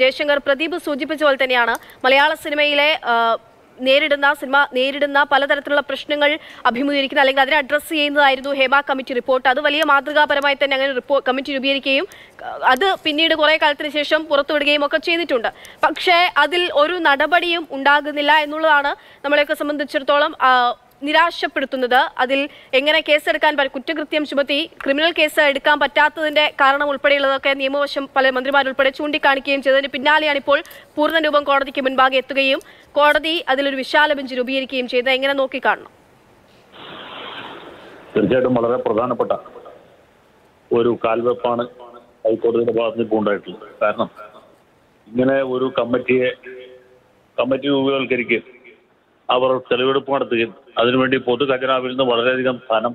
ജയശങ്കർ പ്രദീപ് സൂചിപ്പിച്ച പോലെ തന്നെയാണ് മലയാള സിനിമയിലെ നേരിടുന്ന സിനിമ നേരിടുന്ന പലതരത്തിലുള്ള പ്രശ്നങ്ങൾ അഭിമുഖീകരിക്കുന്ന അല്ലെങ്കിൽ അതിനെ അഡ്രസ്സ് ചെയ്യുന്നതായിരുന്നു ഹേമ കമ്മിറ്റി റിപ്പോർട്ട് അത് വലിയ മാതൃകാപരമായി തന്നെ അങ്ങനെ റിപ്പോർട്ട് കമ്മിറ്റി രൂപീകരിക്കുകയും അത് പിന്നീട് കുറേ കാലത്തിന് ശേഷം പുറത്തുവിടുകയും ഒക്കെ ചെയ്തിട്ടുണ്ട്. പക്ഷേ അതിൽ ഒരു നടപടിയും ഉണ്ടാകുന്നില്ല എന്നുള്ളതാണ് നമ്മളെയൊക്കെ സംബന്ധിച്ചിടത്തോളം നിരാശപ്പെടുത്തുന്നത്. അതിൽ എങ്ങനെ കേസെടുക്കാൻ പറ്റും കുറ്റകൃത്യം ചുമത്തി ക്രിമിനൽ കേസ് എടുക്കാൻ പറ്റാത്തതിന്റെ കാരണം ഉൾപ്പെടെയുള്ളതൊക്കെ നിയമവശം പല മന്ത്രിമാരുൾപ്പെടെ ചൂണ്ടിക്കാണിക്കുകയും ചെയ്തതിന് പിന്നാലെയാണ് ഇപ്പോൾ പൂർണരൂപം കോടതിക്ക് മുൻപാകെ എത്തുകയും കോടതി അതിലൊരു വിശാല ബെഞ്ച് രൂപീകരിക്കുകയും ചെയ്തത് എങ്ങനെ നോക്കിക്കാണണം? തീർച്ചയായിട്ടും വളരെ പ്രധാനപ്പെട്ട ഒരു കാൽവെപ്പാണ് ഹൈക്കോടതിയുടെ ഭാഗത്ത് നിന്ന് ഉണ്ടായിട്ടുള്ളത് കാരണം ഇങ്ങനെ ഒരു കമ്മിറ്റിയെ കമ്മിറ്റി രൂപവൽക്കരിക്കുകയും അവർ തെളിവെടുപ്പ് നടത്തുകയും അതിനുവേണ്ടി പൊതു ഖജനാവിൽ നിന്ന് വളരെയധികം ധനം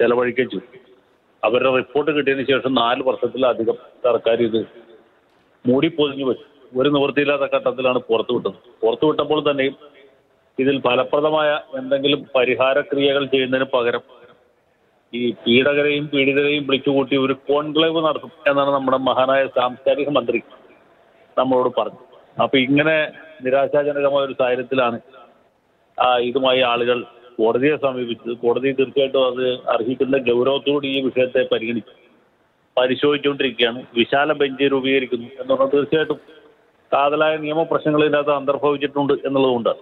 ചെലവഴിക്കുകയും ചെയ്തു. അവരുടെ റിപ്പോർട്ട് കിട്ടിയതിന് ശേഷം നാല് വർഷത്തിലധികം സർക്കാർ ഇത് മൂടിപ്പൊതിഞ്ഞു വെച്ചു. ഒരു നിവൃത്തിയില്ലാത്ത ഘട്ടത്തിലാണ് പുറത്തുവിട്ടത് പുറത്തുവിട്ടപ്പോൾ തന്നെയും ഇതിൽ ഫലപ്രദമായ എന്തെങ്കിലും പരിഹാര ക്രിയകൾ ചെയ്യുന്നതിന് പകരം ഈ പീഡകരെയും പീഡിതരെയും വിളിച്ചുകൂട്ടി ഒരു കോൺക്ലേവ് നടത്തും എന്നാണ് നമ്മുടെ മഹാനായ സാംസ്കാരിക മന്ത്രി നമ്മളോട് പറഞ്ഞത്. അപ്പൊ ഇങ്ങനെ നിരാശാജനകമായ ഒരു സാഹചര്യത്തിലാണ് ഇതുമായി ആളുകൾ കോടതിയെ സമീപിച്ചത്. കോടതി തീർച്ചയായിട്ടും അത് അർഹിക്കുന്ന ഗൗരവത്തോട് ഈ വിഷയത്തെ പരിഗണിച്ചു പരിശോധിച്ചുകൊണ്ടിരിക്കുകയാണ്. വിശാല ബെഞ്ച് രൂപീകരിക്കുന്നു എന്ന് പറഞ്ഞാൽ തീർച്ചയായിട്ടും കാതലായ നിയമപ്രശ്നങ്ങൾ ഇതിനകത്ത് അന്തർഭവിച്ചിട്ടുണ്ട് എന്നുള്ളതുകൊണ്ട്.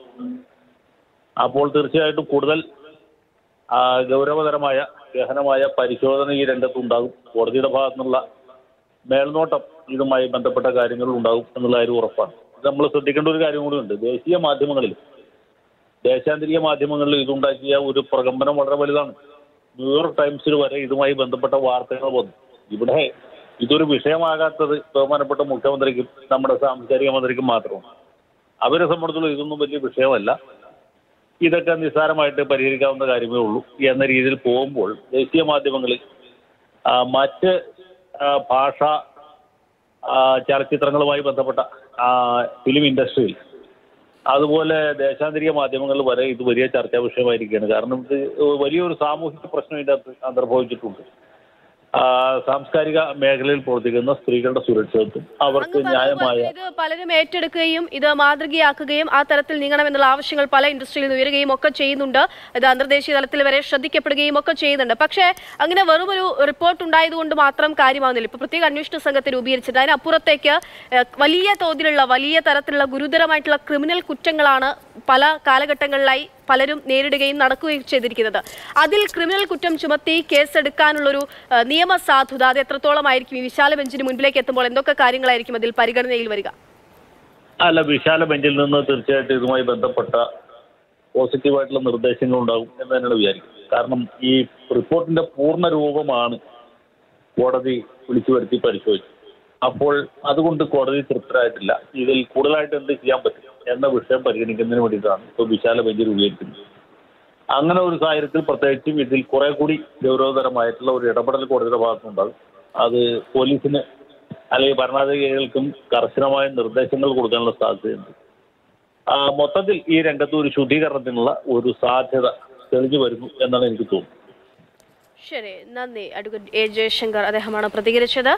അപ്പോൾ തീർച്ചയായിട്ടും കൂടുതൽ ഗൗരവതരമായ ഗഹനമായ പരിശോധന ഈ രംഗത്തുണ്ടാകും. കോടതിയുടെ ഭാഗത്തുനിന്നുള്ള മേൽനോട്ടം ഇതുമായി ബന്ധപ്പെട്ട കാര്യങ്ങൾ ഉണ്ടാകും എന്നുള്ള കാര്യം ഉറപ്പാണ്. നമ്മൾ ശ്രദ്ധിക്കേണ്ട ഒരു കാര്യം കൂടിയുണ്ട് ദേശീയ മാധ്യമങ്ങളിൽ ദേശാന്തരീയ മാധ്യമങ്ങളിൽ ഇതുണ്ടാക്കിയ ഒരു പ്രകമ്പനം വളരെ വലുതാണ്. ന്യൂയോർക്ക് ടൈംസിൽ വരെ ഇതുമായി ബന്ധപ്പെട്ട വാർത്തകൾ വന്നു. ഇവിടെ ഇതൊരു വിഷയമാകാത്തത് ബഹുമാനപ്പെട്ട മുഖ്യമന്ത്രിക്കും നമ്മുടെ സാംസ്കാരിക മന്ത്രിക്കും മാത്രമാണ്. അവരെ സംബന്ധിച്ചുള്ള ഇതൊന്നും വലിയ വിഷയമല്ല. ഇതൊക്കെ നിസ്സാരമായിട്ട് പരിഹരിക്കാവുന്ന കാര്യമേ ഉള്ളൂ എന്ന രീതിയിൽ പോകുമ്പോൾ ദേശീയ മാധ്യമങ്ങളിൽ മറ്റ് ഭാഷ ചലച്ചിത്രങ്ങളുമായി ബന്ധപ്പെട്ട ഫിലിം ഇൻഡസ്ട്രിയിൽ അതുപോലെ ദേശാന്തരീയ മാധ്യമങ്ങളിൽ വരെ ഇത് വലിയ ചർച്ചാ വിഷയമായിരിക്കുകയാണ്. കാരണം ഇത് വലിയൊരു സാമൂഹിക പ്രശ്നം ഇതിന്റെ അകത്ത് അന്തർഭവിച്ചിട്ടുണ്ട്. സാംസ്കാരിക മേഖലയിൽ പ്രവർത്തിക്കുന്ന സ്ത്രീകളുടെ സുരക്ഷിതത്വം. അവർക്ക് ന്യായമായ ഇത് പലരും ഏറ്റെടുക്കുകയും ഇത് മാതൃകയാക്കുകയും ആ തരത്തിൽ നീങ്ങണമെന്നുള്ള ആവശ്യങ്ങൾ പല ഇൻഡസ്ട്രിയിൽ നിന്ന് ഉയരുകയും ഒക്കെ ചെയ്യുന്നുണ്ട്. ഇത് അന്തർദേശീയ തലത്തിൽ വരെ ശ്രദ്ധിക്കപ്പെടുകയും ഒക്കെ ചെയ്യുന്നുണ്ട്. പക്ഷേ അങ്ങനെ വെറും ഒരു റിപ്പോർട്ട് ഉണ്ടായതുകൊണ്ട് മാത്രം കാര്യമാവുന്നില്ല. ഇപ്പൊ പ്രത്യേക അന്വേഷണ സംഘത്തെ രൂപീകരിച്ചിട്ട് അതിനപ്പുറത്തേക്ക് വലിയ തോതിലുള്ള വലിയ തരത്തിലുള്ള ഗുരുതരമായിട്ടുള്ള ക്രിമിനൽ കുറ്റങ്ങളാണ് പല കാലഘട്ടങ്ങളിലായി പലരും നേരിടുകയും നടക്കുകയും ചെയ്തിരിക്കുന്നത്. അതിൽ ക്രിമിനൽ കുറ്റം ചുമത്തി കേസെടുക്കാനുള്ളൊരു നിയമസാധുത അത് എത്രത്തോളമായിരിക്കും? ഈ വിശാല ബെഞ്ചിന് മുൻപിലേക്ക് എത്തുമ്പോൾ എന്തൊക്കെ കാര്യങ്ങളായിരിക്കും അതിൽ പരിഗണനയിൽ വരിക? അല്ല വിശാല ബെഞ്ചിൽ നിന്ന് തീർച്ചയായിട്ടും ഇതുമായി ബന്ധപ്പെട്ട പോസിറ്റീവായിട്ടുള്ള നിർദ്ദേശങ്ങൾ ഉണ്ടാകും എന്ന് തന്നെയാണ് വിചാരിക്കുന്നത്. കാരണം ഈ റിപ്പോർട്ടിന്റെ പൂർണ രൂപമാണ് കോടതി വിളിച്ചു വരുത്തി പരിശോധിച്ചത്. അപ്പോൾ അതുകൊണ്ട് കോടതി തൃപ്തരായിട്ടില്ല. ഇതിൽ കൂടുതലായിട്ട് എന്ത് ചെയ്യാൻ പറ്റും എന്ന വിഷയം പരിഗണിക്കുന്നതിന് വേണ്ടിയിട്ടാണ് ഇപ്പോൾ വിശാല ബെഞ്ച് രൂപീകരിക്കുന്നത്. അങ്ങനെ ഒരു സാഹചര്യത്തിൽ പ്രത്യേകിച്ചും ഇതിൽ കുറെ കൂടി ഗൗരവതരമായിട്ടുള്ള ഒരു ഇടപെടൽ കോടതിയുടെ ഭാഗത്തുണ്ടാകും അത് പോലീസിന് അല്ലെങ്കിൽ ഭരണാധികാരികൾക്കും കർശനമായ നിർദ്ദേശങ്ങൾ കൊടുക്കാനുള്ള സാധ്യതയുണ്ട്. മൊത്തത്തിൽ ഈ രംഗത്ത് ഒരു ശുദ്ധീകരണത്തിനുള്ള ഒരു സാധ്യത തെളിഞ്ഞു വരുന്നു എന്നാണ് എനിക്ക് തോന്നുന്നത്. ശരി നന്ദി. Advocate A. ജയശങ്കർ അദ്ദേഹമാണ് പ്രതികരിച്ചത്.